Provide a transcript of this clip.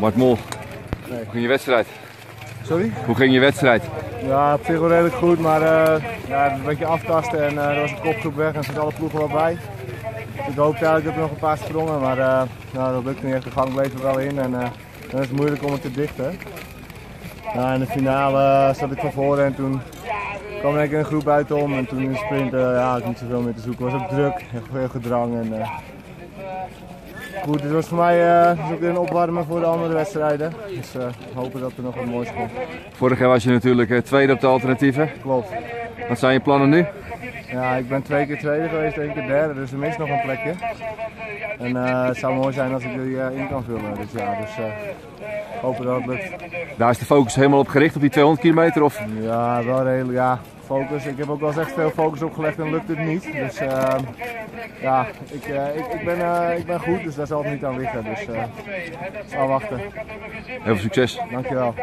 Mart Mol, Nee. hoe ging je wedstrijd? Sorry? Hoe ging je wedstrijd? Ja, op zich wel redelijk goed, maar eh, ja, een beetje aftasten en eh, er was een kopgroep weg en er zitten alle ploegen wel bij. Ik hoopte eigenlijk dat er nog een paar sprongen, maar nou, dat lukte niet echt. De gang bleef er wel in en dan is het moeilijk om het te dichten. In de finale zat ik van voren en toen kwam ik in een groep buitenom en toen in de sprint ja, had ik niet zoveel meer te zoeken. Het was ook druk, echt veel gedrang. En, goed, het was voor mij eh, ook weer een opwarmen voor de andere wedstrijden. Dus eh, hopen dat er nog wat moois komt. Vorig jaar was je natuurlijk eh, tweede op de alternatieven. Klopt. Wat zijn je plannen nu? Ja, ik ben twee keer tweede geweest, één keer derde, dus er mist nog een plekje. En eh, het zou mooi zijn als ik die eh, in kan vullen dit jaar, dus eh, hopen dat het lukt. Daar is de focus helemaal op gericht, op die 200 kilometer? Of? Ja, wel redelijk, ja, focus. Ik heb ook wel eens echt veel focus opgelegd en lukt het niet. Dus ja, ik, ik, ik, ben, ik ben goed, dus daar zal het niet aan liggen. Dus ik zal wachten. Heel veel succes. Dankjewel.